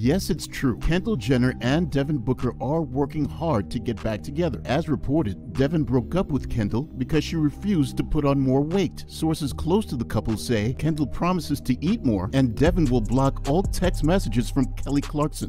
Yes, it's true. Kendall Jenner and Devin Booker are working hard to get back together. As reported, Devin broke up with Kendall because she refused to put on more weight. Sources close to the couple say Kendall promises to eat more and Devin will block all text messages from Kelly Clarkson.